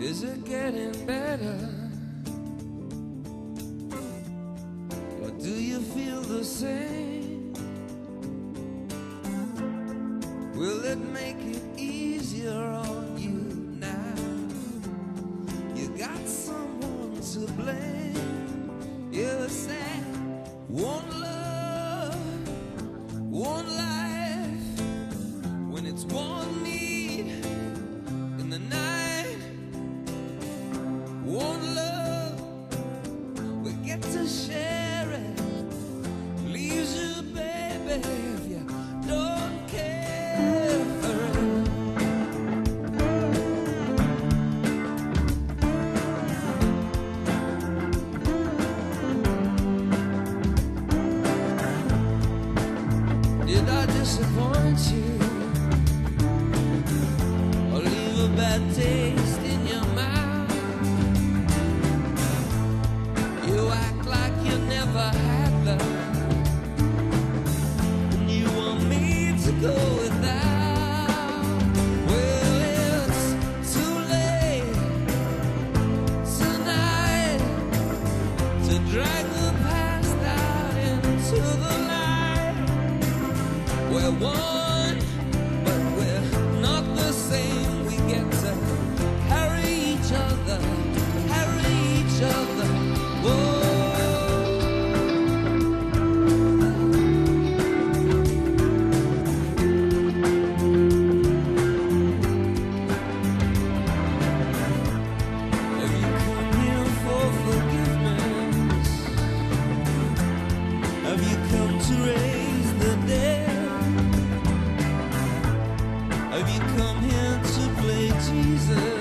Is it getting better? Or do you feel the same? Will it make it easier on you now? You got someone to blame. You say, one Did I disappoint you? Or leave a bad taste in your mouth? You act like you never had love. And you want me to go without. drag where one come here to play Jesus.